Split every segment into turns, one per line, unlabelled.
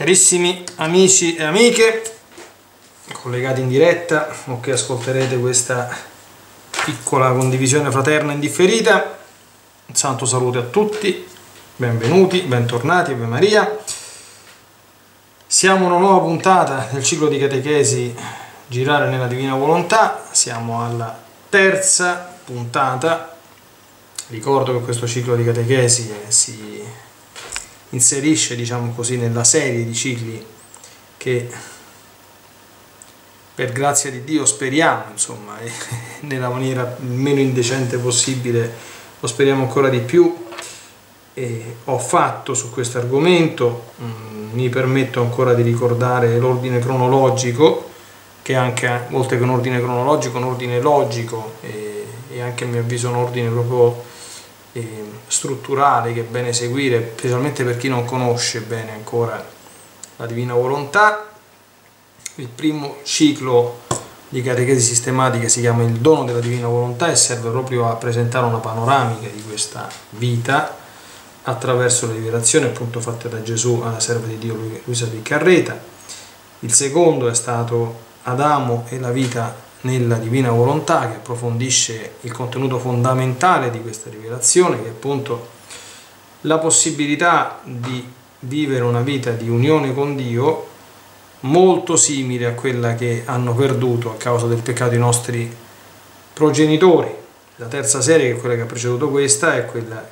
Carissimi amici e amiche, collegati in diretta o che ascolterete questa piccola condivisione fraterna indifferita, un santo saluto a tutti, benvenuti, bentornati, Ave Maria. Siamo una nuova puntata del ciclo di catechesi Girare nella Divina Volontà, siamo alla terza puntata. Ricordo che questo ciclo di catechesi si inserisce, diciamo così, nella serie di cicli che per grazia di Dio speriamo, insomma, nella maniera meno indecente possibile, lo speriamo ancora di più. E ho fatto su questo argomento, mm, mi permetto ancora di ricordare l'ordine cronologico, che anche, oltre che un ordine cronologico, un ordine logico e, e anche a mio avviso un ordine proprio eh, strutturale che è bene seguire, specialmente per chi non conosce bene ancora la Divina Volontà. Il primo ciclo di catechesi sistematiche si chiama il dono della Divina Volontà e serve proprio a presentare una panoramica di questa vita attraverso le rivelazioni appunto fatte da Gesù alla serva di Dio Luisa Piccarreta. Il secondo è stato Adamo e la vita nella divina volontà che approfondisce il contenuto fondamentale di questa rivelazione che è appunto la possibilità di vivere una vita di unione con Dio molto simile a quella che hanno perduto a causa del peccato i nostri progenitori. La terza serie, che è quella che ha preceduto questa, è quella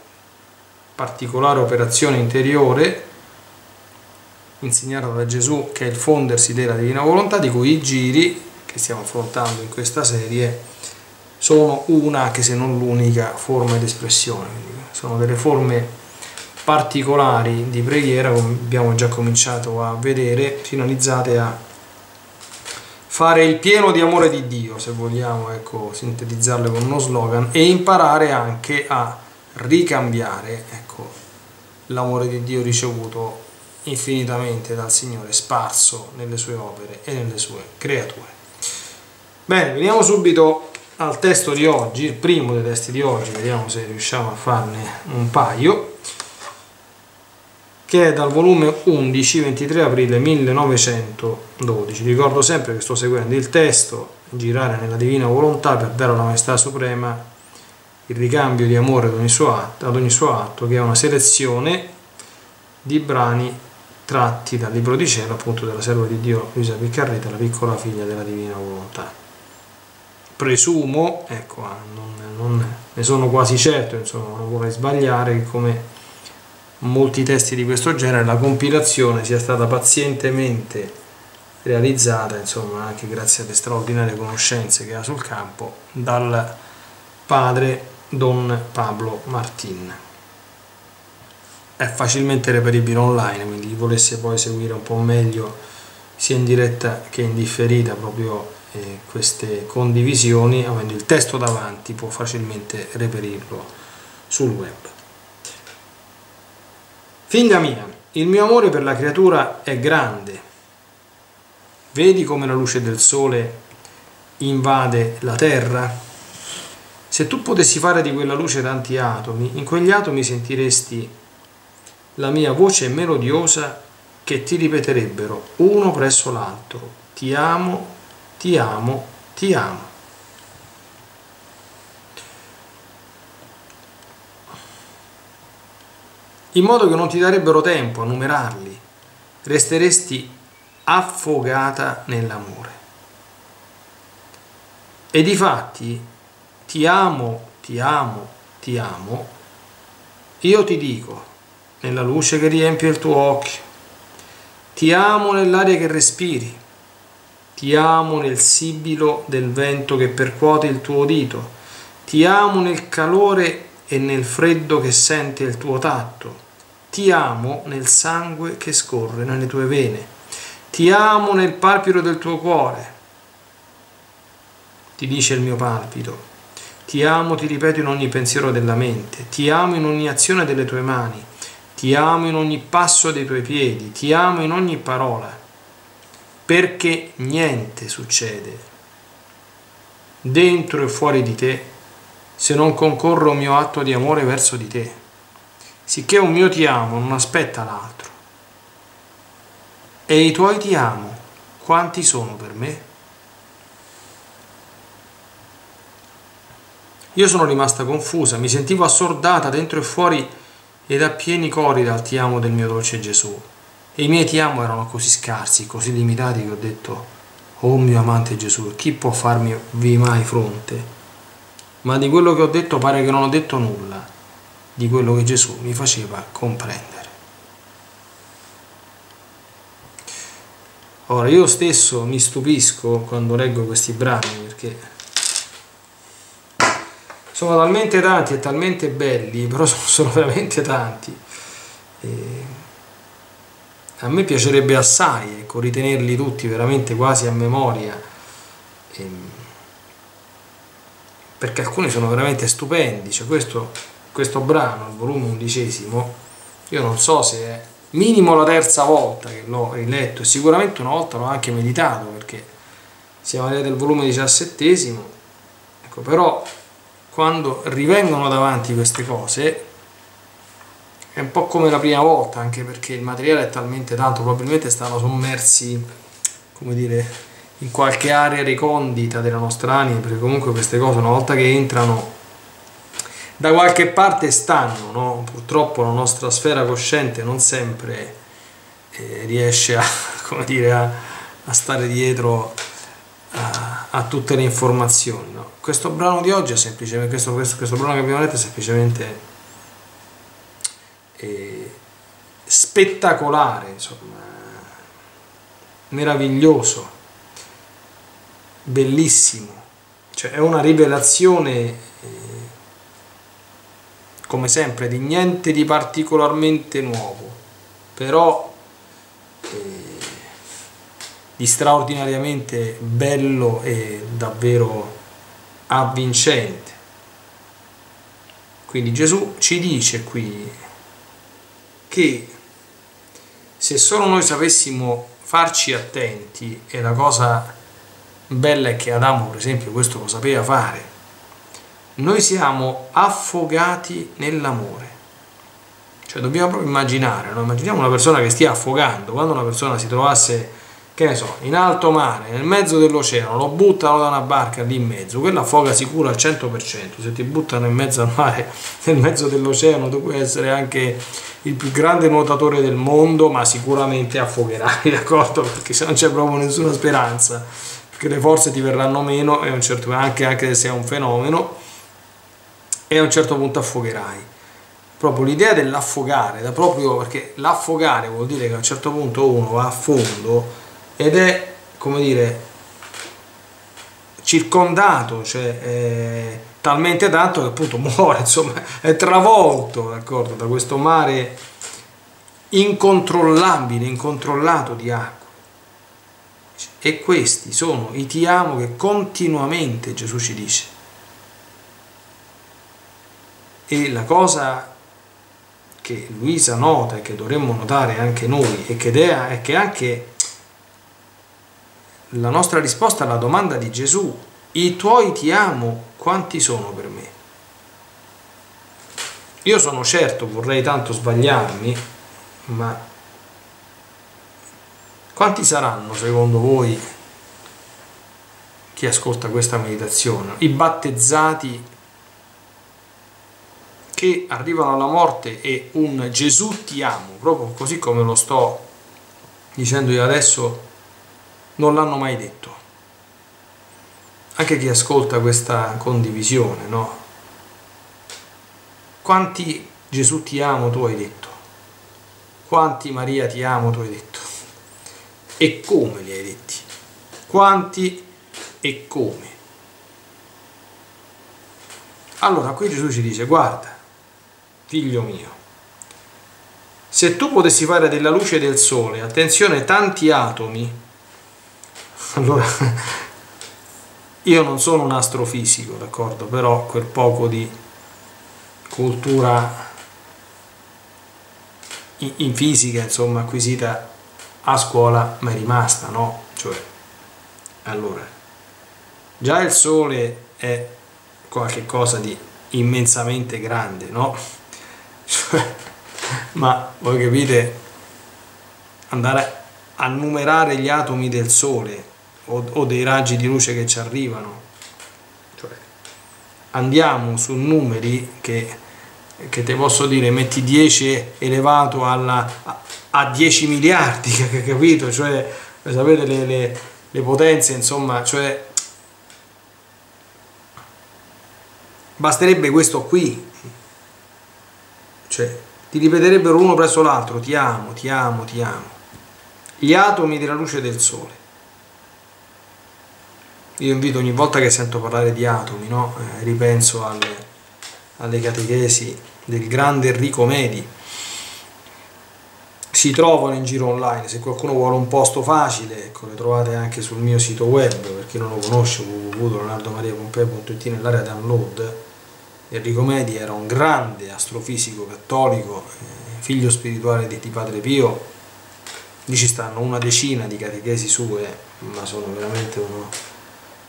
particolare operazione interiore insegnata da Gesù che è il fondersi della divina volontà di cui i giri che stiamo affrontando in questa serie sono una, anche se non l'unica, forma di espressione. sono delle forme particolari di preghiera, come abbiamo già cominciato a vedere, finalizzate a fare il pieno di amore di Dio, se vogliamo ecco, sintetizzarle con uno slogan, e imparare anche a ricambiare ecco, l'amore di Dio ricevuto infinitamente dal Signore, sparso nelle sue opere e nelle sue creature. Bene, veniamo subito al testo di oggi, il primo dei testi di oggi, vediamo se riusciamo a farne un paio, che è dal volume 11, 23 aprile 1912. Ricordo sempre che sto seguendo il testo, girare nella divina volontà per dare alla Maestà Suprema il ricambio di amore ad ogni suo atto, ad ogni suo atto che è una selezione di brani tratti dal libro di cielo appunto della serva di Dio Luisa Piccarreta, la piccola figlia della divina volontà presumo, ecco, ah, non, non, ne sono quasi certo, insomma, non vorrei sbagliare, che come molti testi di questo genere la compilazione sia stata pazientemente realizzata, insomma, anche grazie alle straordinarie conoscenze che ha sul campo, dal padre Don Pablo Martin. È facilmente reperibile online, quindi chi volesse poi seguire un po' meglio sia in diretta che in differita proprio eh, queste condivisioni, avendo il testo davanti, può facilmente reperirlo sul web. Figlia mia, il mio amore per la creatura è grande. Vedi come la luce del sole invade la terra? Se tu potessi fare di quella luce tanti atomi, in quegli atomi sentiresti la mia voce melodiosa che ti ripeterebbero uno presso l'altro. Ti amo, ti amo, ti amo. In modo che non ti darebbero tempo a numerarli, resteresti affogata nell'amore. E difatti, ti amo, ti amo, ti amo, io ti dico, nella luce che riempie il tuo occhio, ti amo nell'aria che respiri, ti amo nel sibilo del vento che percuote il tuo udito. Ti amo nel calore e nel freddo che sente il tuo tatto. Ti amo nel sangue che scorre nelle tue vene. Ti amo nel palpito del tuo cuore. Ti dice il mio palpito. Ti amo, ti ripeto, in ogni pensiero della mente. Ti amo in ogni azione delle tue mani. Ti amo in ogni passo dei tuoi piedi. Ti amo in ogni parola perché niente succede dentro e fuori di te se non concorre un mio atto di amore verso di te. Sicché un mio ti amo non aspetta l'altro. e i tuoi ti amo, quanti sono per me? Io sono rimasta confusa, mi sentivo assordata dentro e fuori ed a pieni cori dal ti amo del mio dolce Gesù. E i miei ti amo erano così scarsi, così limitati che ho detto, oh mio amante Gesù, chi può farmi mai fronte? Ma di quello che ho detto pare che non ho detto nulla, di quello che Gesù mi faceva comprendere. Ora io stesso mi stupisco quando leggo questi brani perché sono talmente tanti e talmente belli, però sono, veramente tanti. E a me piacerebbe assai ecco, ritenerli tutti veramente quasi a memoria, e, perché alcuni sono veramente stupendi. Cioè questo, questo brano, il volume undicesimo, io non so se è minimo la terza volta che l'ho riletto e sicuramente una volta l'ho anche meditato perché siamo arrivati al volume diciassettesimo ecco però quando rivengono davanti queste cose è un po' come la prima volta anche perché il materiale è talmente tanto probabilmente stanno sommersi come dire in qualche area recondita della nostra anima perché comunque queste cose una volta che entrano da qualche parte stanno, no? purtroppo la nostra sfera cosciente non sempre eh, riesce a, dire, a, a, stare dietro a, a tutte le informazioni. No? Questo brano di oggi è semplicemente, questo, questo, questo brano che abbiamo letto è semplicemente eh, spettacolare, insomma, meraviglioso, bellissimo, cioè è una rivelazione eh, come sempre di niente di particolarmente nuovo però eh, di straordinariamente bello e davvero avvincente. Quindi Gesù ci dice qui che se solo noi sapessimo farci attenti e la cosa bella è che Adamo per esempio questo lo sapeva fare noi siamo affogati nell'amore. Cioè dobbiamo proprio immaginare, no? immaginiamo una persona che stia affogando, quando una persona si trovasse, che ne so, in alto mare, nel mezzo dell'oceano, lo buttano da una barca lì in mezzo, quella affoga sicuro al 100%, se ti buttano in mezzo al mare, nel mezzo dell'oceano, tu puoi essere anche il più grande nuotatore del mondo, ma sicuramente affogherai, d'accordo? Perché se non c'è proprio nessuna speranza, perché le forze ti verranno meno, e un certo, anche, anche se sei un fenomeno, e a un certo punto affogherai. Proprio l'idea dell'affogare, da proprio perché l'affogare vuol dire che a un certo punto uno va a fondo ed è, come dire, circondato, cioè talmente tanto che appunto muore, insomma, è travolto, d'accordo, da questo mare incontrollabile, incontrollato di acqua. E questi sono i ti amo che continuamente Gesù ci dice e la cosa che Luisa nota e che dovremmo notare anche noi e che è che anche la nostra risposta alla domanda di Gesù, i tuoi ti amo, quanti sono per me? Io sono certo, vorrei tanto sbagliarmi, ma quanti saranno secondo voi chi ascolta questa meditazione? I battezzati che arrivano alla morte e un Gesù ti amo, proprio così come lo sto dicendo io adesso, non l'hanno mai detto. Anche chi ascolta questa condivisione, no? Quanti Gesù ti amo tu hai detto? Quanti Maria ti amo tu hai detto? E come li hai detti? Quanti e come? Allora qui Gesù ci dice, guarda, figlio mio, se tu potessi fare della luce del sole, attenzione, tanti atomi, allora io non sono un astrofisico, d'accordo, però quel poco di cultura in fisica, insomma, acquisita a scuola mi è rimasta, no? Cioè, allora, già il sole è qualche cosa di immensamente grande, no? ma voi capite andare a numerare gli atomi del Sole o, o dei raggi di luce che ci arrivano. Cioè, andiamo su numeri che, che te posso dire, metti 10 elevato alla, a, a 10 miliardi, capito? Cioè, sapete le, le, le potenze, insomma, cioè basterebbe questo qui cioè ti ripeterebbero uno presso l'altro ti amo, ti amo, ti amo gli atomi della luce del sole io invito ogni volta che sento parlare di atomi no? eh, ripenso alle, alle catechesi del grande Enrico Medi. Si trovano in giro online se qualcuno vuole un posto facile ecco, le trovate anche sul mio sito web per chi non lo conosce www.leonardomariapompeo.it nell'area download. Enrico Medi era un grande astrofisico cattolico eh, figlio spirituale di Padre Pio. Lì ci stanno una decina di catechesi sue ma sono veramente uno,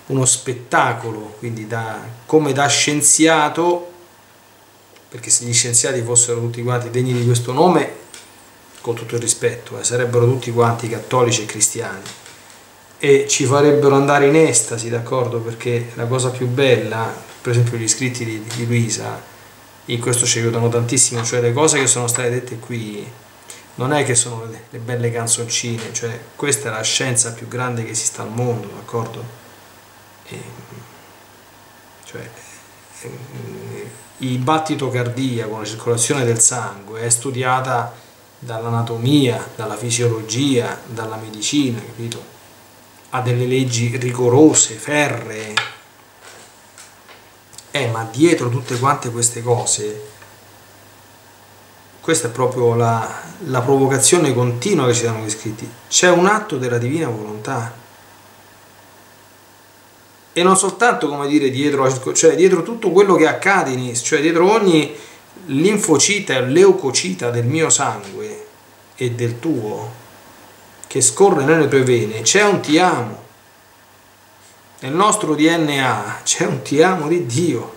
uno spettacolo quindi da, come da scienziato perché se gli scienziati fossero tutti quanti degni di questo nome con tutto il rispetto, eh, sarebbero tutti quanti cattolici e cristiani e ci farebbero andare in estasi, d'accordo? Perché la cosa più bella, per esempio gli scritti di, di Luisa, in questo ci aiutano tantissimo, cioè le cose che sono state dette qui non è che sono le, le belle canzoncine, cioè questa è la scienza più grande che esista al mondo, d'accordo? Cioè, il battito cardiaco, la circolazione del sangue è studiata dall'anatomia, dalla fisiologia, dalla medicina, capito? Ha delle leggi rigorose, ferree. Eh, ma dietro tutte quante queste cose, questa è proprio la, la provocazione continua che ci danno gli scritti. C'è un atto della divina volontà. E non soltanto, come dire, dietro, cioè dietro tutto quello che accade in esso, cioè dietro ogni linfocita e leucocita del mio sangue e del tuo che scorre nelle tue vene, c'è un ti amo. Nel nostro DNA c'è un ti amo di Dio.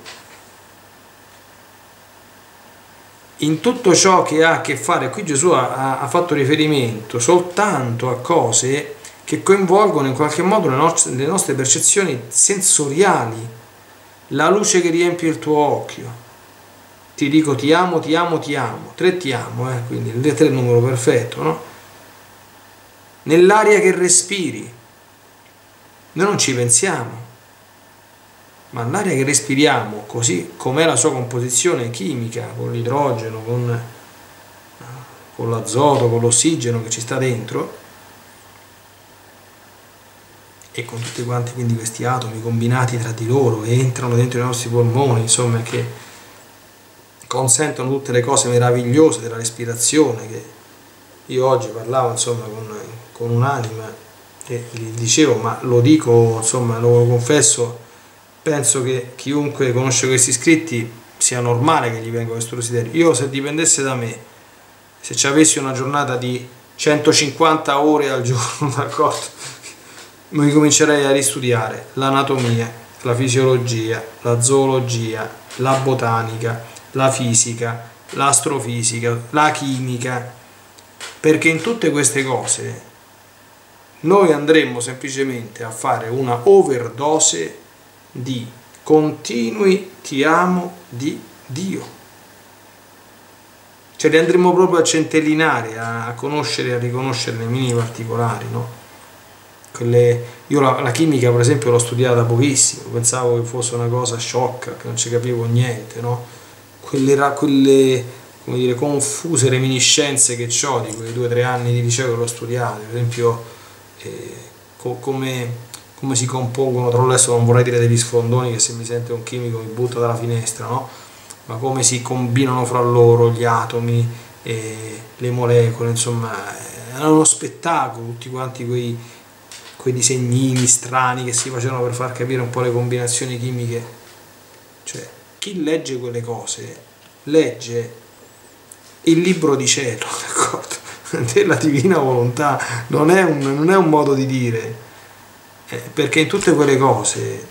In tutto ciò che ha a che fare, qui Gesù ha, ha fatto riferimento soltanto a cose che coinvolgono in qualche modo le nostre, le nostre percezioni sensoriali, la luce che riempie il tuo occhio, ti dico ti amo, ti amo, ti amo, tre ti amo, eh? quindi il tre è il numero perfetto, no? Nell'aria che respiri, noi non ci pensiamo, ma l'aria che respiriamo, così com'è la sua composizione chimica, con l'idrogeno, con, con l'azoto, con l'ossigeno che ci sta dentro, e con tutti quanti quindi questi atomi combinati tra di loro entrano dentro i nostri polmoni, insomma, che consentono tutte le cose meravigliose della respirazione che io oggi parlavo insomma con, con un'anima e gli dicevo ma lo dico insomma lo confesso penso che chiunque conosce questi scritti sia normale che gli venga questo desiderio. Io se dipendesse da me se ci avessi una giornata di 150 ore al giorno d'accordo mi comincerei a ristudiare l'anatomia la fisiologia la zoologia la botanica la fisica, l'astrofisica, la chimica, perché in tutte queste cose noi andremmo semplicemente a fare una overdose di continui ti amo di Dio. Cioè li andremo proprio a centellinare, a conoscere e a riconoscere nei minimi particolari, no? Quelle, io la, la, chimica per esempio l'ho studiata pochissimo, pensavo che fosse una cosa sciocca, che non ci capivo niente, no? quelle, quelle come dire, confuse reminiscenze che ho di quei due o tre anni di liceo che l'ho studiato, per esempio eh, co come, come, si compongono, tra l'altro non vorrei dire degli sfondoni che se mi sente un chimico mi butta dalla finestra, no? ma come si combinano fra loro gli atomi e le molecole, insomma è uno spettacolo, tutti quanti quei, quei disegnini strani che si facevano per far capire un po' le combinazioni chimiche, cioè chi legge quelle cose legge il libro di cielo, della divina volontà, non è un, non è un modo di dire, eh, perché in tutte quelle cose,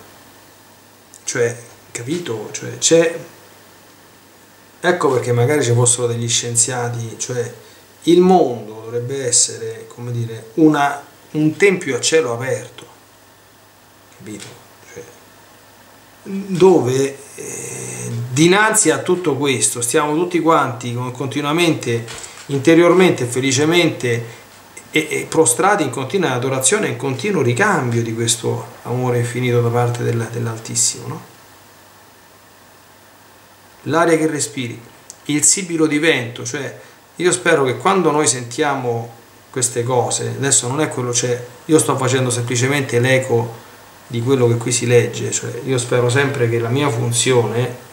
cioè, capito? Cioè, c'è, ecco perché magari ci fossero degli scienziati, cioè, il mondo dovrebbe essere, come dire, una, un tempio a cielo aperto, capito? Cioè, dove eh, dinanzi a tutto questo stiamo tutti quanti continuamente, interiormente, felicemente e, e prostrati in continua adorazione e in continuo ricambio di questo amore infinito da parte dell'Altissimo. No? L'aria che respiri, il sibilo di vento, cioè io spero che quando noi sentiamo queste cose, adesso non è quello, cioè io sto facendo semplicemente l'eco di quello che qui si legge, cioè io spero sempre che la mia funzione,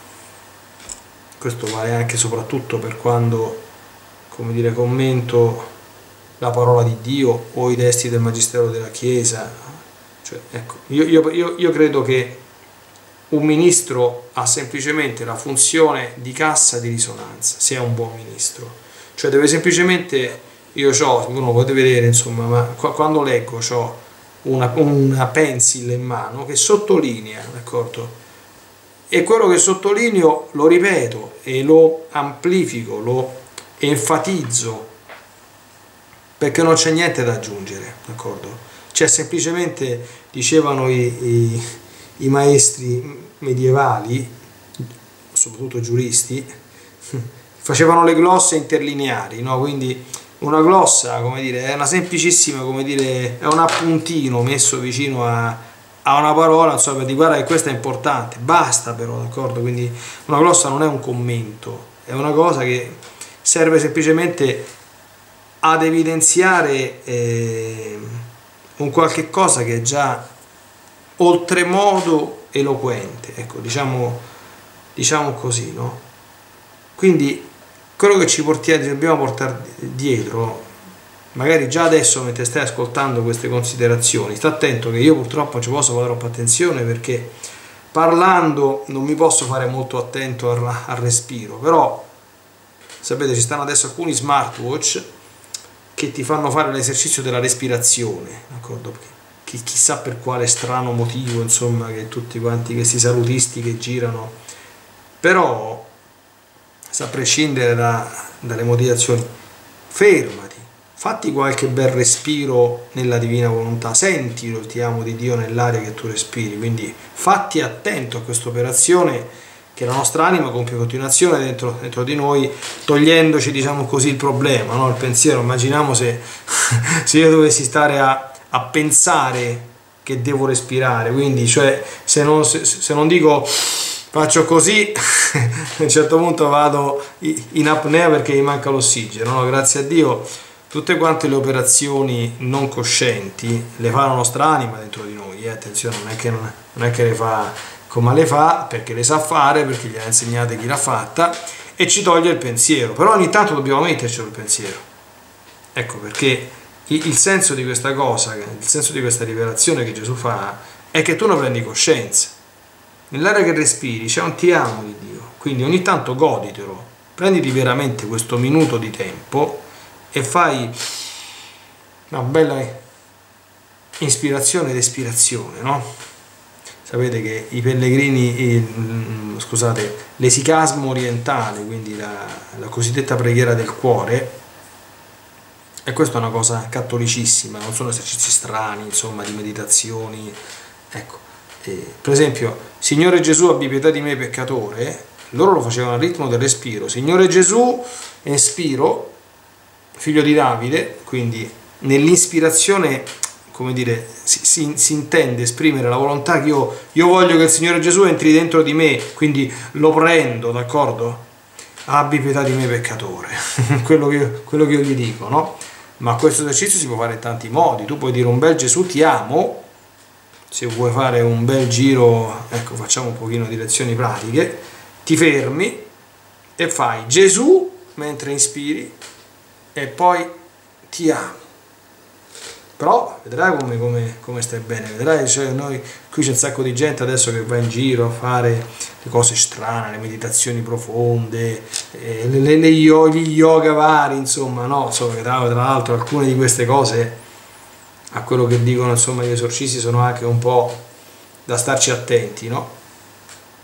questo vale anche e soprattutto per quando, come dire, commento la parola di Dio o i testi del Magistero della Chiesa. Cioè, ecco, io, io, io, io credo che un ministro ha semplicemente la funzione di cassa di risonanza, se è un buon ministro. Cioè deve semplicemente, io ho, uno potete vedere insomma, ma quando leggo ho una, una pencil in mano che sottolinea, d'accordo? E quello che sottolineo lo ripeto e lo amplifico, lo enfatizzo perché non c'è niente da aggiungere, d'accordo? C'è semplicemente, dicevano i, i, i, maestri medievali, soprattutto giuristi, facevano le glosse interlineari, no? Quindi una glossa, come dire, è una semplicissima, come dire, è un appuntino messo vicino a, a una parola, insomma, per dire guarda che questa è importante, basta però, d'accordo? Quindi una glossa non è un commento, è una cosa che serve semplicemente ad evidenziare eh, un qualche cosa che è già oltremodo eloquente, ecco, diciamo, diciamo così, no? Quindi quello che ci portiamo, dobbiamo portare dietro, magari già adesso mentre stai ascoltando queste considerazioni, sta attento che io purtroppo non ci posso fare troppa attenzione perché parlando non mi posso fare molto attento al, al respiro, però sapete ci stanno adesso alcuni smartwatch che ti fanno fare l'esercizio della respirazione, d'accordo? Chi, chissà per quale strano motivo, insomma, che tutti quanti questi salutisti che girano, però, a prescindere da, dalle motivazioni, fermati, fatti qualche bel respiro nella divina volontà, senti ti amo di Dio nell'aria che tu respiri, quindi fatti attento a questa operazione che la nostra anima compie continuazione dentro, dentro di noi, togliendoci, diciamo così, il problema, no? il pensiero. Immaginiamo se, se io dovessi stare a, a, pensare che devo respirare, quindi cioè, se, non, se, se non dico faccio così, a un certo punto vado in apnea perché mi manca l'ossigeno, no? grazie a Dio tutte quante le operazioni non coscienti le fa la nostra anima dentro di noi, eh? attenzione, non è che, non, non è che le fa come le fa, perché le sa fare, perché gli ha insegnate chi l'ha fatta e ci toglie il pensiero. Però ogni tanto dobbiamo metterci il pensiero. Ecco perché il senso di questa cosa, il senso di questa rivelazione che Gesù fa è che tu ne prendi coscienza. Nell'aria che respiri c'è un ti amo di Dio, quindi ogni tanto goditelo, prenditi veramente questo minuto di tempo e fai una bella ispirazione ed espirazione, no? sapete che i pellegrini, mm, scusate, l'esicasmo orientale, quindi la, la, cosiddetta preghiera del cuore, e questa è una cosa cattolicissima, non sono esercizi strani, insomma, di meditazioni, ecco, eh, per esempio, Signore Gesù abbi pietà di me peccatore, loro lo facevano al ritmo del respiro, Signore Gesù, espiro, figlio di Davide, quindi nell'ispirazione come dire, si, si, si, intende esprimere la volontà che io, io voglio che il Signore Gesù entri dentro di me, quindi lo prendo, d'accordo? Abbi pietà di me peccatore, quello, che, quello che io gli dico, no? Ma questo esercizio si può fare in tanti modi, tu puoi dire un bel Gesù ti amo, se vuoi fare un bel giro, ecco facciamo un pochino di lezioni pratiche, ti fermi e fai Gesù mentre inspiri e poi ti amo però vedrai come, come, come stai bene, vedrai, cioè noi, qui c'è un sacco di gente adesso che va in giro a fare le cose strane, le meditazioni profonde, eh, le, le, le gli yoga vari, insomma, no, insomma, tra, tra l'altro alcune di queste cose, a quello che dicono insomma gli esorcisti, sono anche un po' da starci attenti, no?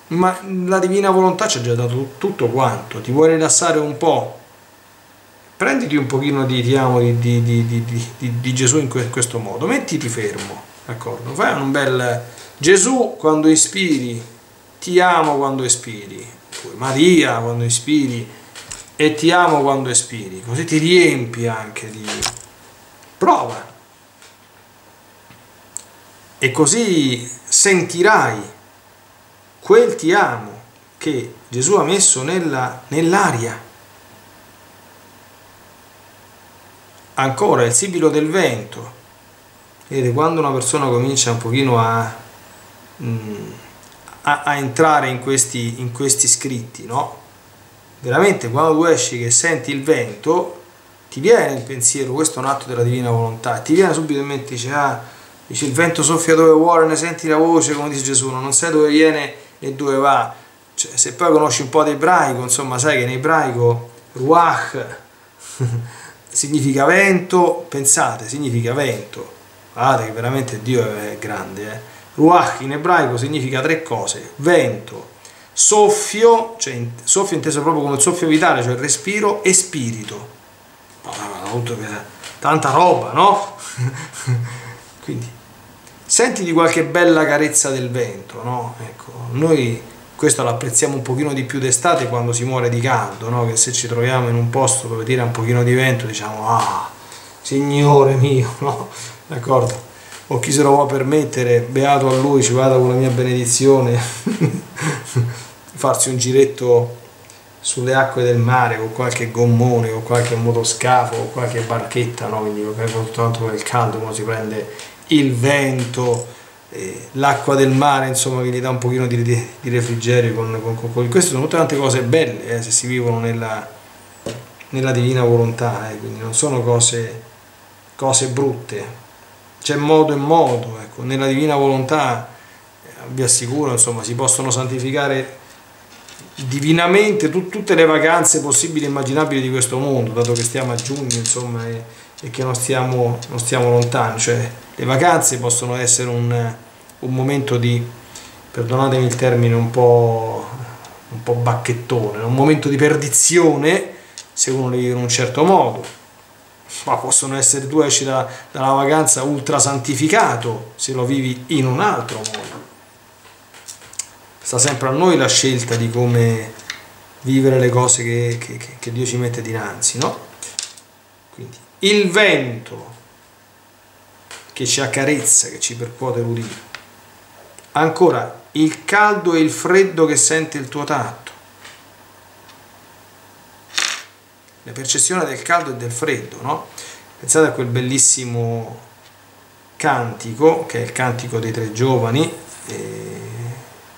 Ma la divina volontà ci ha già dato tutto quanto, ti vuoi rilassare un po', prenditi un pochino di ti amo di, di, di, di Gesù in questo modo, mettiti fermo, d'accordo? Fai un bel Gesù quando ispiri, ti amo quando espiri, Maria quando ispiri. E ti amo quando espiri, così ti riempi anche di prova. E così sentirai quel ti amo che Gesù ha messo nella, nell'aria ancora il sibilo del vento vedete quando una persona comincia un pochino a, mm, a, a entrare in questi, in questi scritti no? veramente quando tu esci che senti il vento ti viene il pensiero questo è un atto della divina volontà ti viene subito in mente dice ah dice il vento soffia dove vuole ne senti la voce come dice Gesù non sai dove viene e dove va cioè, se poi conosci un po' di ebraico insomma sai che in ebraico ruach significa vento, pensate, significa vento. Guardate che veramente Dio è grande. Eh? Ruach in ebraico significa tre cose, vento, soffio, cioè soffio inteso proprio come il soffio vitale, cioè il respiro, e spirito. Tanta roba, no? Quindi, senti di qualche bella carezza del vento, no? Ecco, noi questo lo apprezziamo un pochino di più d'estate quando si muore di caldo, no? che se ci troviamo in un posto dove tira un pochino di vento diciamo ah, signore mio, no? d'accordo? O chi se lo può permettere, beato a lui, ci vada con la mia benedizione, farsi un giretto sulle acque del mare con qualche gommone, con qualche motoscafo, con qualche barchetta, no? quindi soltanto con il caldo quando si prende il vento, eh, l'acqua del mare insomma che gli dà un pochino di, di, refrigerio con, con, con, queste sono tutte tante cose belle eh, se si vivono nella, nella divina volontà eh, quindi non sono cose, cose brutte c'è modo e modo ecco. nella divina volontà eh, vi assicuro insomma si possono santificare divinamente tut, tutte le vacanze possibili e immaginabili di questo mondo dato che stiamo a giugno insomma e, e che non stiamo, non stiamo lontani cioè le vacanze possono essere un, un momento di, perdonatemi il termine un po', un po' bacchettone, un momento di perdizione se uno le vive in un certo modo, ma possono essere tu esci da, dalla vacanza ultra santificato se lo vivi in un altro modo. Sta sempre a noi la scelta di come vivere le cose che, che, che Dio ci mette dinanzi, no? Quindi il vento che ci accarezza, che ci percuote l'udito. Ancora, il caldo e il freddo che sente il tuo tatto. La percezione del caldo e del freddo, no? Pensate a quel bellissimo cantico, che è il cantico dei tre giovani, eh,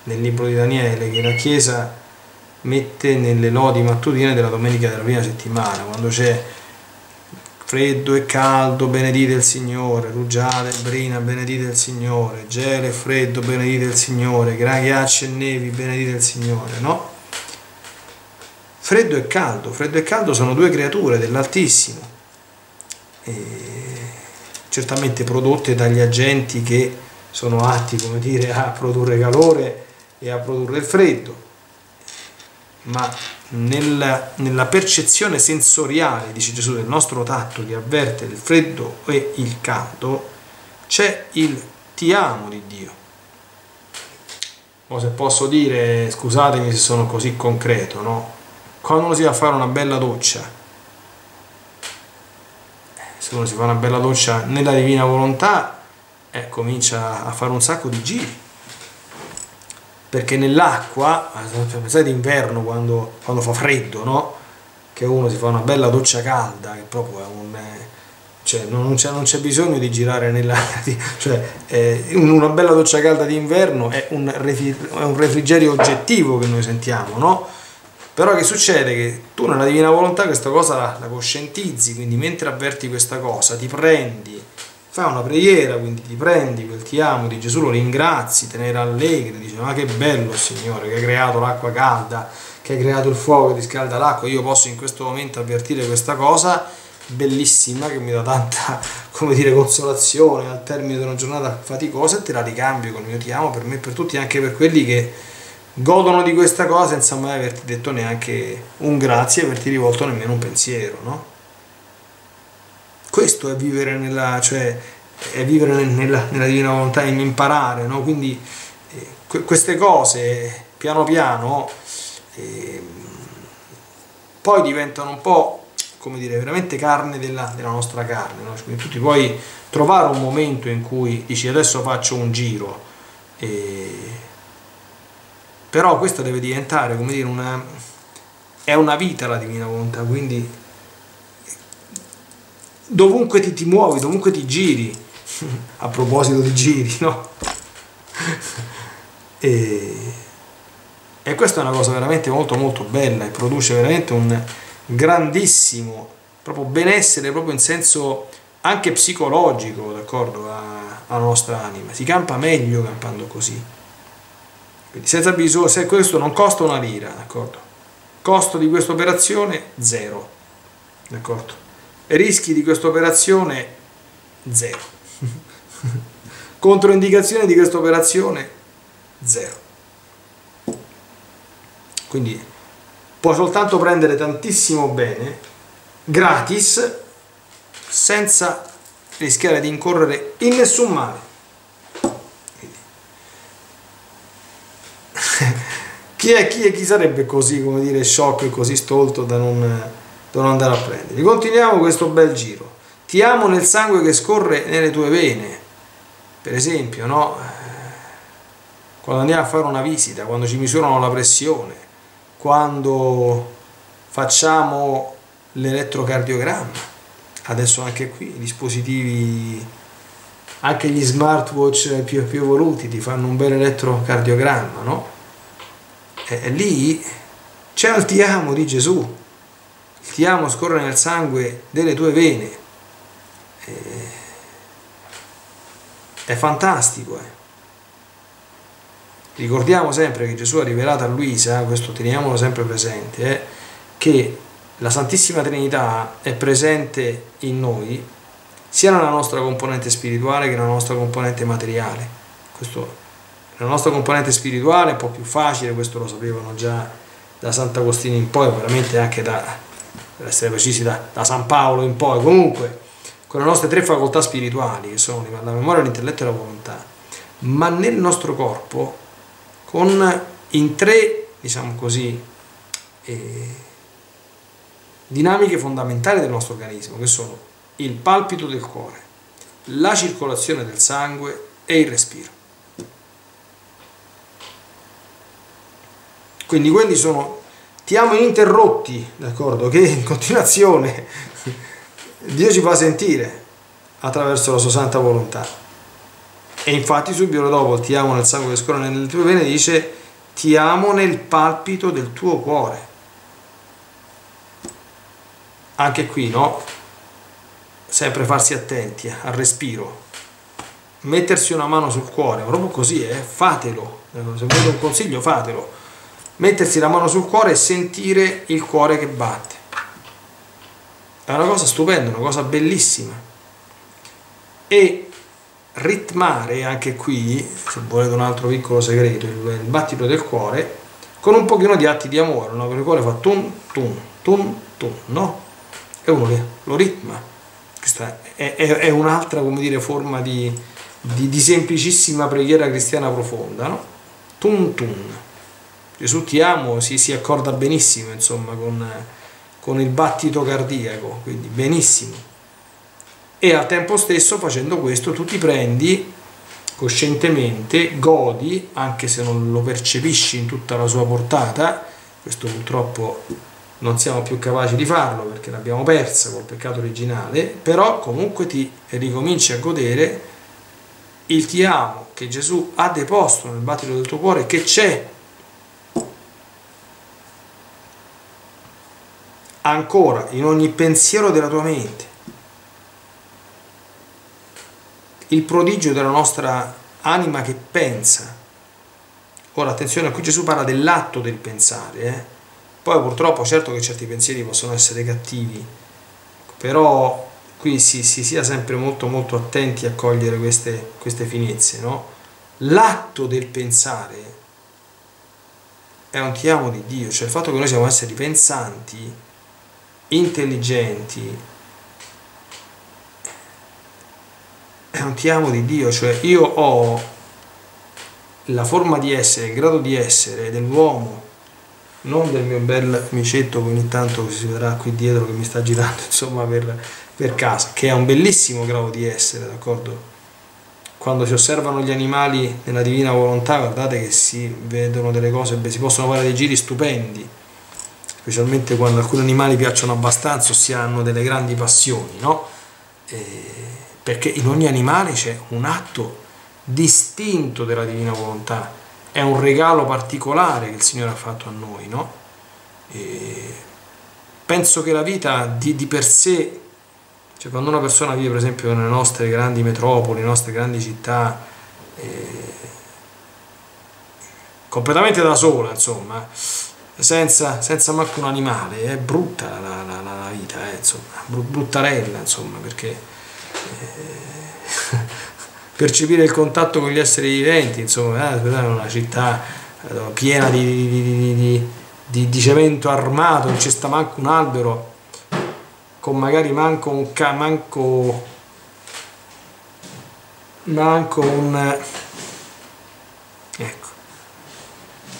nel libro di Daniele, che la Chiesa mette nelle lodi mattutine della domenica della prima settimana, quando c'è freddo e caldo, benedite il Signore, rugiada e brina, benedite il Signore, gelo e freddo, benedite il Signore, ghiacci e nevi, benedite il Signore, no? Freddo e caldo, freddo e caldo sono due creature dell'Altissimo, certamente prodotte dagli agenti che sono atti, come dire, a produrre calore e a produrre il freddo, ma nella, nella, percezione sensoriale, dice Gesù, del nostro tatto che avverte il freddo e il caldo, c'è il ti amo di Dio. O se posso dire, scusatemi se sono così concreto, no? Quando uno si va a fare una bella doccia, se uno si fa una bella doccia nella divina volontà, eh, comincia a fare un sacco di giri perché nell'acqua, pensate d'inverno quando, quando, fa freddo, no? che uno si fa una bella doccia calda, che proprio è un... Cioè, non c'è bisogno di girare nella... cioè, eh, una bella doccia calda d'inverno è un, è un refrigerio oggettivo che noi sentiamo, no? Però che succede? Che tu nella divina volontà questa cosa la, la coscientizzi, quindi mentre avverti questa cosa ti prendi fa una preghiera, quindi ti prendi quel ti amo di Gesù, lo ringrazi, te ne rallegri, dici ma che bello Signore che hai creato l'acqua calda, che hai creato il fuoco che riscalda l'acqua, io posso in questo momento avvertire questa cosa bellissima che mi dà tanta come dire, consolazione al termine di una giornata faticosa e te la ricambio con il mio ti amo per me e per tutti, anche per quelli che godono di questa cosa senza mai averti detto neanche un grazie, averti rivolto nemmeno un pensiero, no? Questo è vivere nella, cioè, è vivere nella, nella divina volontà, imparare, no? quindi eh, queste cose piano piano eh, poi diventano un po' come dire veramente carne della, della nostra carne no? quindi tu ti puoi trovare un momento in cui dici adesso faccio un giro e... però questa deve diventare come dire una è una vita la divina volontà quindi dovunque ti, ti muovi dovunque ti giri. A proposito di giri no? E, e questa è una cosa veramente molto molto bella e produce veramente un grandissimo proprio benessere proprio in senso anche psicologico d'accordo alla nostra anima. Si campa meglio campando così. Quindi senza bisogno se questo non costa una lira d'accordo? Costo di questa operazione zero d'accordo rischi di questa operazione zero. Controindicazioni di questa operazione zero. Quindi puoi soltanto prendere tantissimo bene gratis senza rischiare di incorrere in nessun male. Chi è chi e chi sarebbe così come dire sciocco e così stolto da non, non andare a prendere continuiamo questo bel giro. Ti amo nel sangue che scorre nelle tue vene. Per esempio no? Quando andiamo a fare una visita quando ci misurano la pressione quando facciamo l'elettrocardiogramma. Adesso anche qui i dispositivi anche gli smartwatch più, più evoluti ti fanno un bel elettrocardiogramma no? e, e lì c'è il ti amo di Gesù ti amo scorre nel sangue delle tue vene e, è fantastico eh. ricordiamo sempre che Gesù ha rivelato a Luisa questo teniamolo sempre presente eh, che la Santissima Trinità è presente in noi sia nella nostra componente spirituale che nella nostra componente materiale. Questo, la nostra componente spirituale è un po' più facile, questo lo sapevano già da Sant'Agostino in poi, veramente anche da, per essere precisi, da, da San Paolo in poi. Comunque, con le nostre tre facoltà spirituali, che sono la memoria, l'intelletto e la volontà, ma nel nostro corpo, con in tre, diciamo così, eh, dinamiche fondamentali del nostro organismo, che sono il palpito del cuore, la circolazione del sangue e il respiro. Quindi quelli sono ti amo ininterrotti, d'accordo? Che in continuazione. Dio ci fa sentire attraverso la sua santa volontà. E infatti subito dopo ti amo nel sangue che scorre nelle tue vene dice ti amo nel palpito del tuo cuore. Anche qui no? Sempre farsi attenti al respiro. Mettersi una mano sul cuore proprio così eh, fatelo. Se volete un consiglio fatelo mettersi la mano sul cuore e sentire il cuore che batte è una cosa stupenda una cosa bellissima e ritmare anche qui se volete un altro piccolo segreto il, battito del cuore con un pochino di atti di amore no? perché il cuore fa tum tum tum tum no? è uno che lo ritma. Questa è, è, è un'altra come dire, forma di, di, di, semplicissima preghiera cristiana profonda. No? Tun tun. Gesù ti amo si, si accorda benissimo insomma, con, con il battito cardiaco, quindi benissimo. E al tempo stesso facendo questo tu ti prendi coscientemente, godi, anche se non lo percepisci in tutta la sua portata, questo purtroppo non siamo più capaci di farlo perché l'abbiamo persa col peccato originale, però comunque ti ricominci a godere il ti amo che Gesù ha deposto nel battito del tuo cuore, che c'è ancora in ogni pensiero della tua mente. Il prodigio della nostra anima che pensa. Ora attenzione, qui Gesù parla dell'atto del pensare, eh? Poi purtroppo certo che certi pensieri possono essere cattivi, però qui si, si sia sempre molto molto attenti a cogliere queste, queste finezze, no? L'atto del pensare è un ti amo di Dio, cioè il fatto che noi siamo esseri pensanti, intelligenti, è un ti amo di Dio, cioè io ho la forma di essere, il grado di essere dell'uomo, non del mio bel amicetto che ogni tanto si vedrà qui dietro che mi sta girando insomma per, per casa, che è un bellissimo grado di essere, d'accordo? Quando si osservano gli animali nella divina volontà, guardate che si vedono delle cose, si possono fare dei giri stupendi, specialmente quando alcuni animali piacciono abbastanza o si hanno delle grandi passioni, no? Eh, perché in ogni animale c'è un atto distinto della divina volontà, è un regalo particolare che il Signore ha fatto a noi, no? E penso che la vita di, di per sé, cioè quando una persona vive per esempio nelle nostre grandi metropoli, nelle nostre grandi città, eh, completamente da sola, insomma, senza, senza manco un animale, è brutta la, la, la, vita, eh, insomma, bruttarella, insomma, perché eh, percepire il contatto con gli esseri viventi, insomma, eh, è una città eh, piena di, di, di, di, di cemento armato, non ci sta manco un albero, con magari manco un ca manco manco un ecco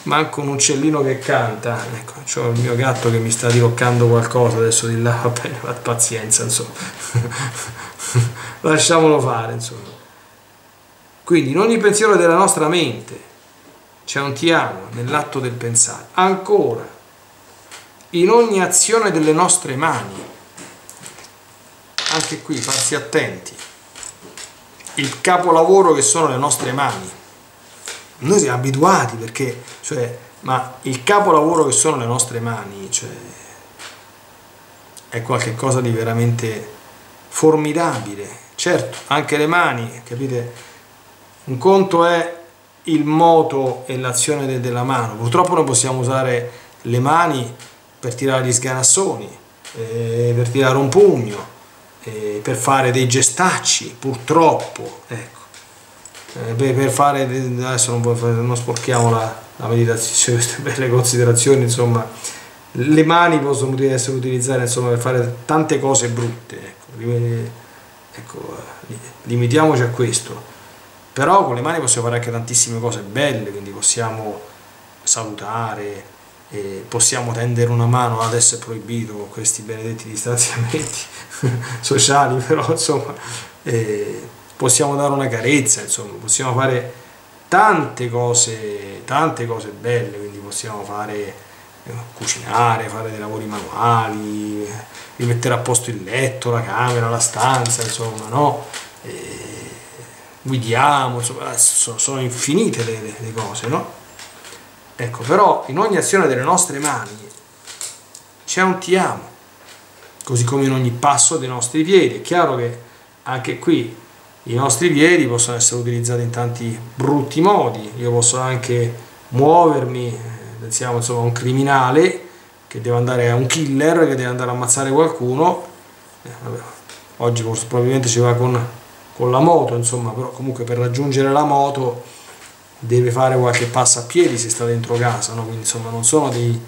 manco un uccellino che canta. Ecco ho il mio gatto che mi sta diroccando qualcosa adesso di là. Va bene pazienza insomma. Lasciamolo fare insomma. Quindi in ogni pensiero della nostra mente c'è un ti amo nell'atto del pensare. Ancora in ogni azione delle nostre mani anche qui farsi attenti il capolavoro che sono le nostre mani noi siamo abituati perché, cioè, ma il capolavoro che sono le nostre mani, cioè, è qualcosa di veramente formidabile. Certo, anche le mani, capite? Un conto è il moto e l'azione de della mano. Purtroppo noi possiamo usare le mani per tirare gli sganassoni, eh, per tirare un pugno, eh, per fare dei gestacci, purtroppo. Ecco eh, per fare adesso non, non sporchiamo la, la meditazione queste belle considerazioni insomma. Le mani possono essere utilizzate insomma, per fare tante cose brutte ecco, ecco, limitiamoci a questo. Però con le mani possiamo fare anche tantissime cose belle quindi possiamo salutare eh, possiamo tendere una mano adesso è proibito con questi benedetti distanziamenti sociali però insomma eh, possiamo dare una carezza, insomma, possiamo fare tante cose, tante cose belle, quindi possiamo fare eh, cucinare, fare dei lavori manuali, rimettere a posto il letto, la camera, la stanza, insomma, no? E guidiamo, insomma, sono infinite le, le cose, no? Ecco, però in ogni azione delle nostre mani c'è un ti amo, così come in ogni passo dei nostri piedi. È chiaro che anche qui i nostri piedi possono essere utilizzati in tanti brutti modi, io posso anche muovermi, eh, pensiamo insomma a un criminale che deve andare a un killer che deve andare a ammazzare qualcuno, eh, vabbè, oggi probabilmente ci va con, con la moto, insomma, però comunque per raggiungere la moto deve fare qualche passo a piedi se sta dentro casa, no? quindi insomma non sono dei...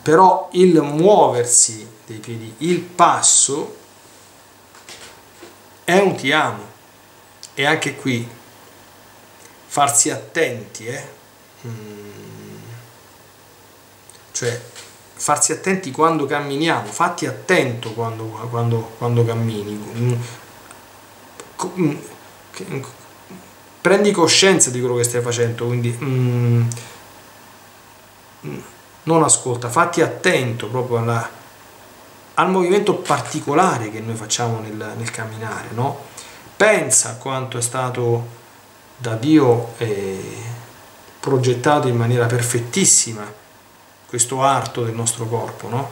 però il muoversi dei piedi, il passo è un ti amo e anche qui farsi attenti, eh? mm. cioè farsi attenti quando camminiamo, fatti attento quando, quando, quando cammini, mm. Mm. prendi coscienza di quello che stai facendo, quindi mm, non ascolta, fatti attento proprio alla, al movimento particolare che noi facciamo nel, nel camminare, no? Pensa quanto è stato da Dio eh, progettato in maniera perfettissima questo arto del nostro corpo, no?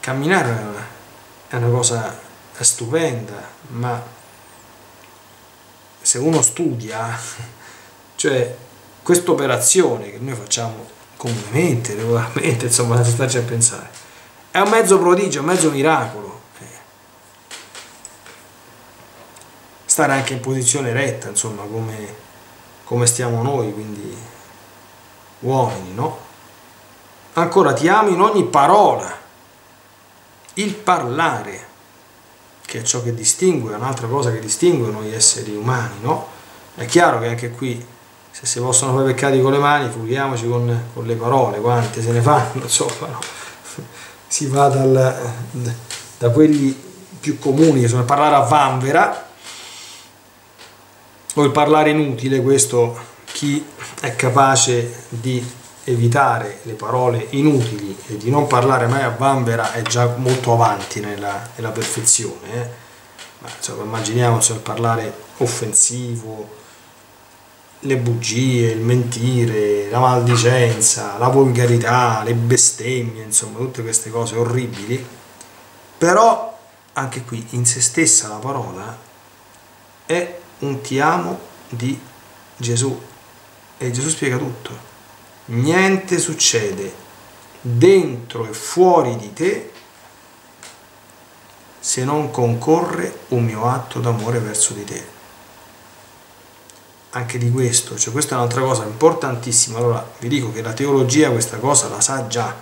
Camminare è una, è una cosa stupenda, ma se uno studia, cioè questa operazione che noi facciamo comunemente, regolarmente, insomma, senza starci a pensare, è un mezzo prodigio, un mezzo miracolo stare anche in posizione retta, insomma, come, come stiamo noi, quindi uomini, no? Ancora ti amo in ogni parola, il parlare, che è ciò che distingue, è un'altra cosa che distingue noi esseri umani, no? È chiaro che anche qui, se si possono fare peccati con le mani, fughiamoci con, con le parole, quante se ne fanno, insomma, no? si va dal, da quelli più comuni, che sono parlare a vanvera, o il parlare inutile, questo chi è capace di evitare le parole inutili e di non parlare mai a vanvera è già molto avanti nella, nella perfezione. Eh? Ma, insomma, immaginiamo se il parlare offensivo, le bugie, il mentire, la maldicenza, la volgarità, le bestemmie, insomma tutte queste cose orribili. Però anche qui in se stessa la parola è un ti amo di Gesù e Gesù spiega tutto niente succede dentro e fuori di te se non concorre un mio atto d'amore verso di te. Anche di questo, cioè questa è un'altra cosa importantissima. Allora vi dico che la teologia questa cosa la sa già.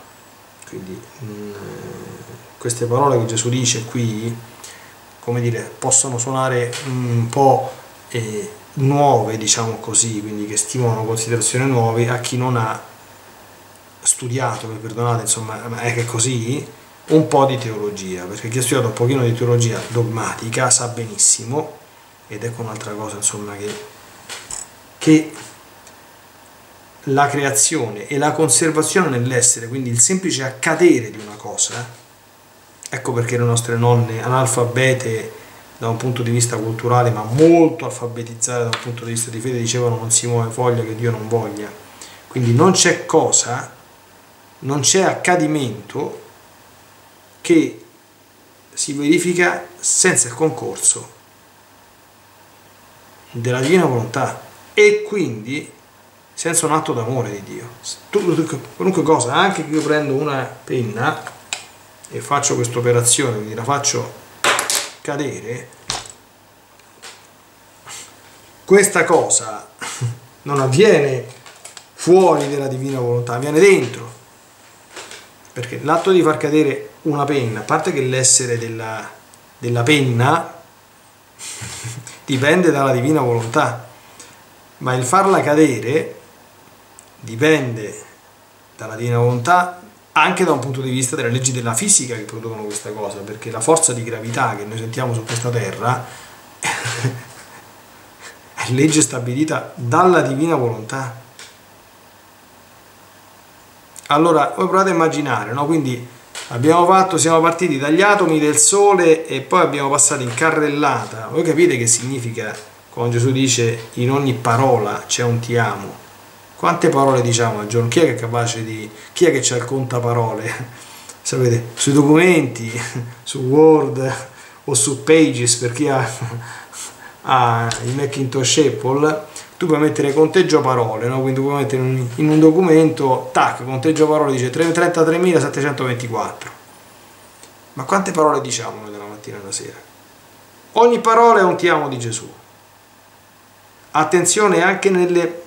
Quindi mh, mm, queste parole che Gesù dice qui, come dire, possono suonare un po' eh, nuove, diciamo così, quindi che stimolano considerazioni nuove a chi non ha studiato, mi perdonate, insomma, è che così, un po' di teologia, perché chi ha studiato un pochino di teologia dogmatica sa benissimo, ed ecco un'altra cosa, insomma, che, che la creazione e la conservazione nell'essere, quindi il semplice accadere di una cosa, ecco perché le nostre nonne analfabete da un punto di vista culturale, ma molto alfabetizzate da un punto di vista di fede, dicevano non si muove foglia che Dio non voglia. Quindi non c'è cosa, non c'è accadimento che si verifica senza il concorso della divina volontà e quindi senza un atto d'amore di Dio. qualunque cosa, anche che io prendo una penna e faccio questa operazione, quindi la faccio cadere, questa cosa non avviene fuori della divina volontà, avviene dentro. Perché l'atto di far cadere una penna, a parte che l'essere della, della penna dipende dalla divina volontà, ma il farla cadere dipende dalla divina volontà anche da un punto di vista delle leggi della fisica che producono questa cosa, perché la forza di gravità che noi sentiamo su questa terra è legge stabilita dalla divina volontà. Allora, voi provate a immaginare, no? Quindi abbiamo fatto, siamo partiti dagli atomi del Sole e poi abbiamo passato in carrellata. Voi capite che significa quando Gesù dice in ogni parola c'è un ti amo? Quante parole diciamo al giorno? Chi è che è capace di... chi è che c'ha il contaparole? Sapete, sui documenti, su Word o su Pages per chi ha, ha il Macintosh Apple, tu puoi mettere conteggio parole, no? quindi puoi mettere in un documento, tac, conteggio parole dice 33.724. Ma quante parole diciamo noi dalla mattina alla sera? Ogni parola è un ti amo di Gesù. Attenzione anche nelle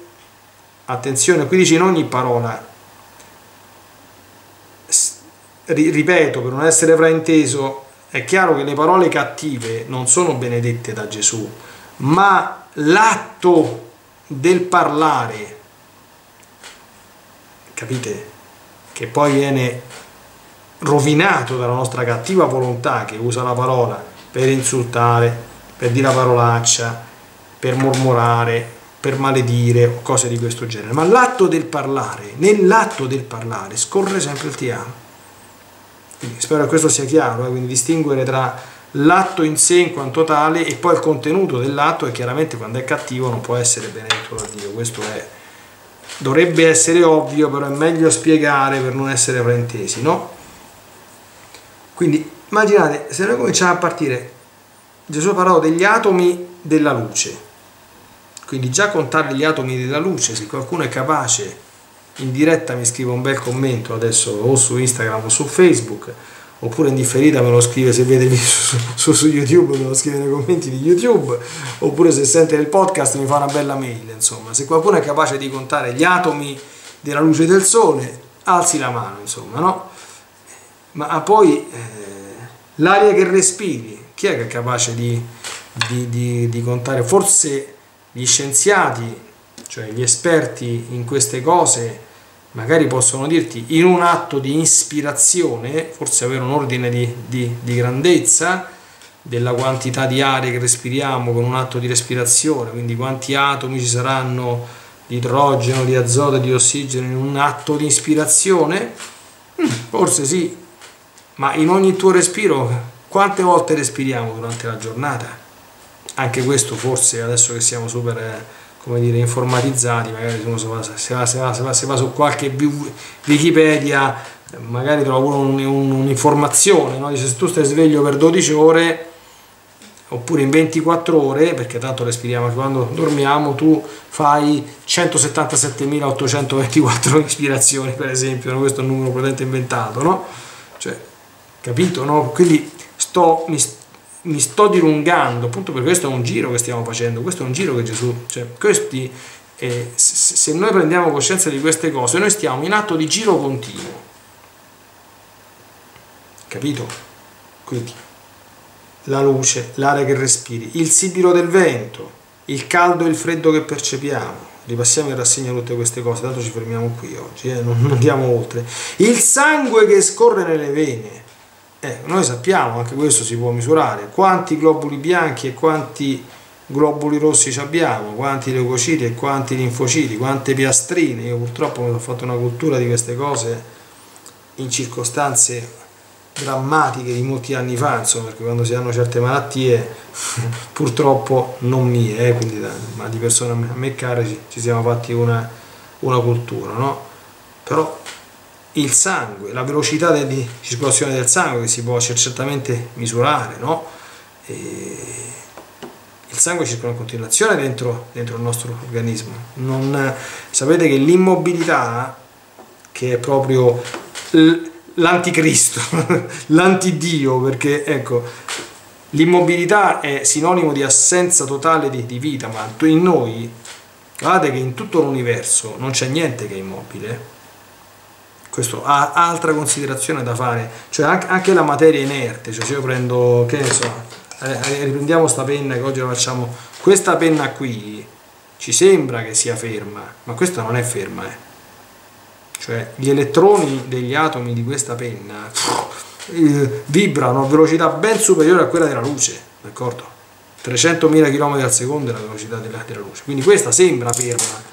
attenzione, qui dice in ogni parola, ripeto per non essere frainteso, è chiaro che le parole cattive non sono benedette da Gesù, ma l'atto del parlare, capite, che poi viene rovinato dalla nostra cattiva volontà che usa la parola per insultare, per dire la parolaccia, per mormorare, per maledire o cose di questo genere, ma l'atto del parlare, nell'atto del parlare scorre sempre il ti amo. Quindi spero che questo sia chiaro, eh? quindi distinguere tra l'atto in sé in quanto tale e poi il contenuto dell'atto e chiaramente quando è cattivo non può essere benedetto da Dio, questo è, dovrebbe essere ovvio, però è meglio spiegare per non essere fraintesi, no? Quindi immaginate, se noi cominciamo a partire, Gesù ha parlato degli atomi della luce, quindi già contare gli atomi della luce, se qualcuno è capace, in diretta mi scrive un bel commento adesso o su Instagram o su Facebook, oppure in differita me lo scrive se vede su, su, su, YouTube, me lo scrive nei commenti di YouTube, oppure se sente nel podcast mi fa una bella mail, insomma. Se qualcuno è capace di contare gli atomi della luce del sole, alzi la mano, insomma, no? Ma poi... Eh, l'aria che respiri, chi è che è capace di, di, di, di contare? Forse gli scienziati, cioè gli esperti in queste cose, magari possono dirti in un atto di ispirazione, forse avere un ordine di, di, di, grandezza della quantità di aria che respiriamo con un atto di respirazione, quindi quanti atomi ci saranno di idrogeno, di azoto di ossigeno in un atto di ispirazione? Mm, forse sì, ma in ogni tuo respiro quante volte respiriamo durante la giornata? Anche questo forse adesso che siamo super eh, come dire, informatizzati, magari se va, se va, se va, se va, su qualche Wikipedia, magari trova un'informazione, un, no? dice se tu stai sveglio per 12 ore oppure in 24 ore, perché tanto respiriamo quando dormiamo, tu fai 177.824 ispirazioni per esempio, no? questo è un numero potente inventato, no? Cioè, capito, no? Quindi sto, mi, mi sto dilungando, appunto per questo è un giro che stiamo facendo, questo è un giro che Gesù, cioè questi, eh, se noi prendiamo coscienza di queste cose, noi stiamo in atto di giro continuo, capito? Quindi la luce, l'aria che respiri, il sibilo del vento, il caldo e il freddo che percepiamo, ripassiamo in rassegna tutte queste cose, tanto ci fermiamo qui oggi, eh? non andiamo oltre, il sangue che scorre nelle vene, eh, noi sappiamo, anche questo si può misurare, quanti globuli bianchi e quanti globuli rossi abbiamo, quanti leucociti e quanti linfociti, quante piastrine. Io purtroppo mi sono fatto una cultura di queste cose in circostanze drammatiche di molti anni fa, insomma, perché quando si hanno certe malattie, purtroppo non mie, eh, quindi ma di persone a me care ci, ci siamo fatti una, una cultura, no? Però il sangue, la velocità di circolazione del sangue che si può certamente misurare, no? il sangue circola in continuazione dentro, dentro il nostro organismo. Non, sapete che l'immobilità, che è proprio l'anticristo, l'antidio, perché ecco, l'immobilità è sinonimo di assenza totale di, di vita, ma in noi, guardate che in tutto l'universo non c'è niente che è immobile questo ha altra considerazione da fare, cioè anche la materia inerte, cioè se io prendo, che ne so, eh, eh, riprendiamo sta penna che oggi la facciamo, questa penna qui ci sembra che sia ferma, ma questa non è ferma, eh. cioè gli elettroni degli atomi di questa penna eh, vibrano a velocità ben superiore a quella della luce, d'accordo? 300.000 km al secondo è la velocità della, della luce, quindi questa sembra ferma,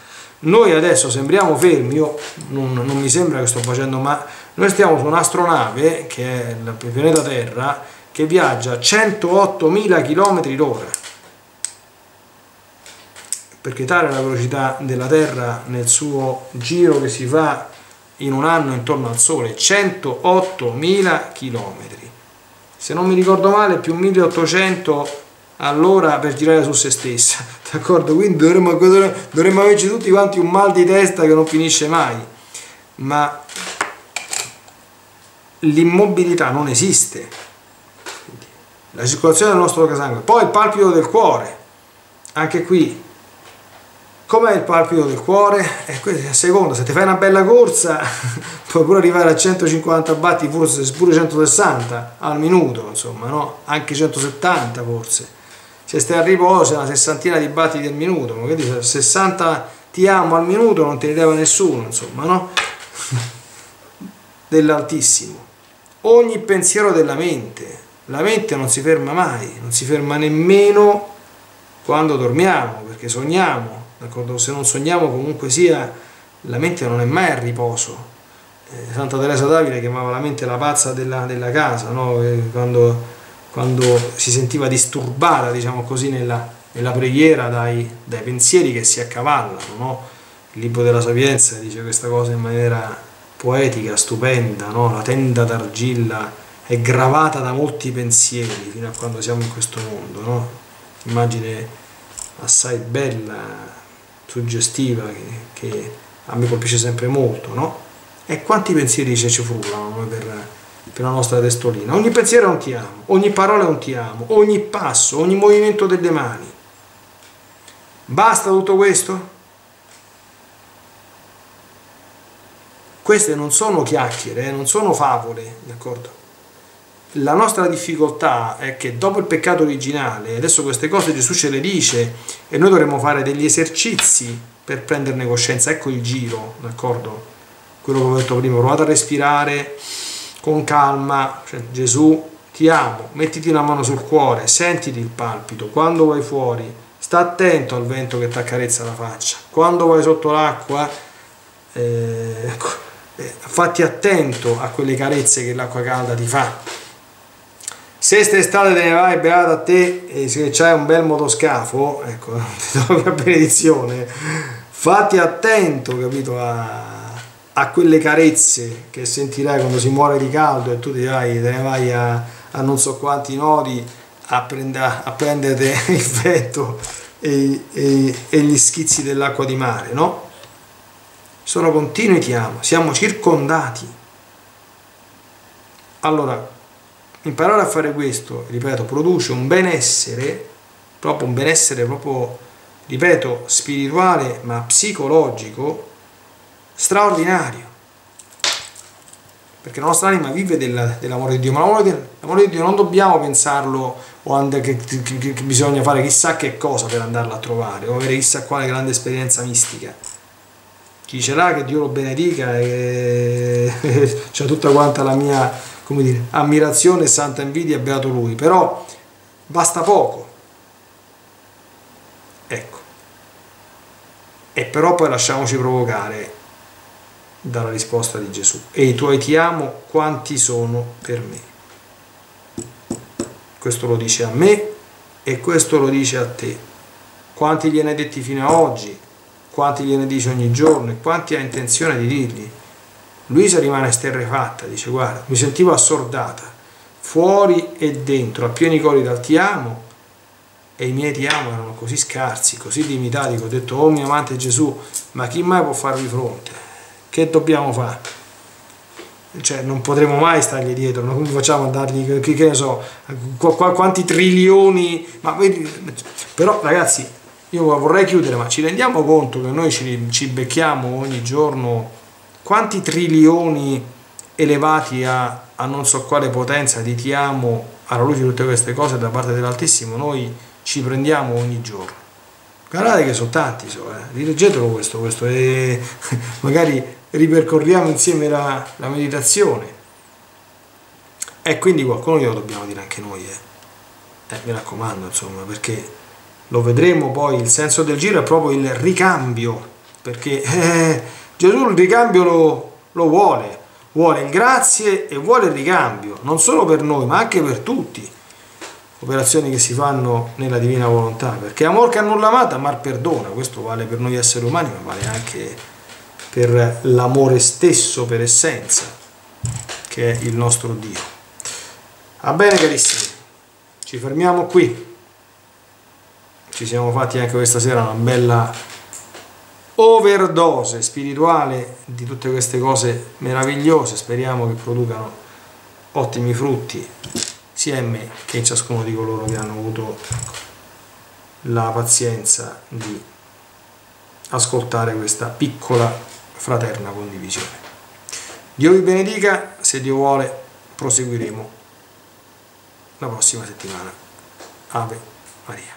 noi adesso sembriamo fermi, io non, non, mi sembra che sto facendo, ma noi stiamo su un'astronave, che è il pianeta Terra, che viaggia a 108.000 km l'ora. Perché tale è la velocità della Terra nel suo giro che si fa in un anno intorno al Sole, 108.000 km. Se non mi ricordo male, più 1800 all'ora per girare su se stessa d'accordo? Quindi dovremmo, dovremmo averci tutti quanti un mal di testa che non finisce mai. Ma l'immobilità non esiste. La circolazione del nostro sangue poi il palpito del cuore anche qui. Com'è il palpito del cuore? Eh, a seconda, se ti fai una bella corsa puoi pure arrivare a 150 battiti, forse pure 160 al minuto, insomma, no? Anche 170 forse se stai a riposo una sessantina di battiti al minuto, quindi 60 ti amo al minuto non te ne dava nessuno, insomma, no? Dell'altissimo. Ogni pensiero della mente, la mente non si ferma mai, non si ferma nemmeno quando dormiamo, perché sogniamo, d'accordo? Se non sogniamo comunque sia, la mente non è mai a riposo. Eh, Santa Teresa d'Avila chiamava la mente la pazza della, della casa, no? Eh, quando quando si sentiva disturbata, diciamo così, nella, nella preghiera dai, dai, pensieri che si accavallano. No? Il libro della Sapienza dice questa cosa in maniera poetica, stupenda, no? la tenda d'argilla è gravata da molti pensieri fino a quando siamo in questo mondo. No? Immagine assai bella, suggestiva, che, che a me colpisce sempre molto. E quanti pensieri ci frullano per per la nostra testolina. Ogni pensiero è un ti amo, ogni parola è un ti amo, ogni passo, ogni movimento delle mani. Basta tutto questo? Queste non sono chiacchiere, eh, non sono favole, d'accordo? la nostra difficoltà è che dopo il peccato originale, adesso queste cose Gesù ce le dice e noi dovremmo fare degli esercizi per prenderne coscienza. Ecco il giro, d'accordo? Quello che ho detto prima, provate a respirare con calma, cioè, Gesù ti amo, mettiti una mano sul cuore, sentiti il palpito, quando vai fuori, sta attento al vento che ti accarezza la faccia, quando vai sotto l'acqua, eh, fatti attento a quelle carezze che l'acqua calda ti fa. Se quest'estate te ne vai beato a te e se c'hai un bel motoscafo, ecco, ti do una benedizione, fatti attento, capito, a, a quelle carezze che sentirai quando si muore di caldo e tu ti vai, te ne vai a, a non so quanti nodi a, prende, a prendere il vento e, e, e gli schizzi dell'acqua di mare, no? Sono continui ti amo, siamo circondati. Allora, imparare a fare questo, ripeto, produce un benessere, proprio un benessere proprio, ripeto, spirituale ma psicologico straordinario perché la nostra anima vive del, dell'amore di Dio, ma l'amore di, Dio non dobbiamo pensarlo o che, che, che, che, bisogna fare chissà che cosa per andarlo a trovare o avere chissà quale grande esperienza mistica. Chi ce l'ha che Dio lo benedica e c'è tutta quanta la mia come dire, ammirazione e santa invidia beato lui, però basta poco. Ecco. E però poi lasciamoci provocare dalla risposta di Gesù. E i tuoi ti amo quanti sono per me. Questo lo dice a me e questo lo dice a te. Quanti gliene detti fino ad oggi? Quanti gliene dice ogni giorno? E quanti ha intenzione di dirgli? Luisa rimane esterrefatta, dice guarda, mi sentivo assordata, fuori e dentro, a pieni cori dal ti amo, e i miei ti amo erano così scarsi, così limitati, che ho detto, oh mio amante Gesù, ma chi mai può farvi fronte? Che dobbiamo fare? Cioè, non potremo mai stargli dietro, no? come facciamo a dargli, che, che ne so, qu quanti trilioni, ma vedi, però ragazzi, io vorrei chiudere, ma ci rendiamo conto che noi ci, ci becchiamo ogni giorno quanti trilioni elevati a, a, non so quale potenza di ti amo alla luce di tutte queste cose da parte dell'Altissimo noi ci prendiamo ogni giorno guardate che sono tanti so, eh. rileggetelo questo, questo e magari ripercorriamo insieme la, la meditazione e quindi qualcuno glielo dobbiamo dire anche noi eh. Eh, mi raccomando insomma perché lo vedremo poi il senso del giro è proprio il ricambio perché eh, Gesù il ricambio lo, lo vuole vuole il grazie e vuole il ricambio non solo per noi ma anche per tutti operazioni che si fanno nella divina volontà perché amor che annulla amata amar perdona questo vale per noi esseri umani ma vale anche per l'amore stesso per essenza, che è il nostro Dio. Va bene carissimi, ci fermiamo qui. Ci siamo fatti anche questa sera una bella overdose spirituale di tutte queste cose meravigliose. Speriamo che producano ottimi frutti sia in me che in ciascuno di coloro che hanno avuto la pazienza di ascoltare questa piccola fraterna condivisione. Dio vi benedica, se Dio vuole proseguiremo la prossima settimana. Ave Maria.